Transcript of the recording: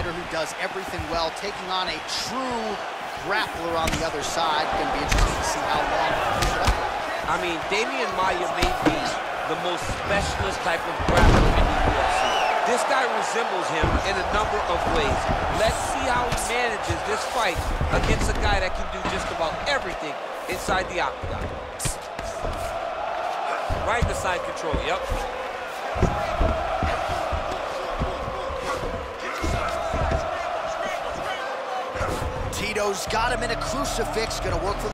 fighter who does everything well, taking on a true grappler on the other side. Gonna be interesting to see how long I mean, Demian Maya may be the most specialist type of grappler in the UFC. This guy resembles him in a number of ways. Let's see how he manages this fight against a guy that can do just about everything inside the octagon. Right the side control, yep. Tito's got him in a crucifix, gonna work for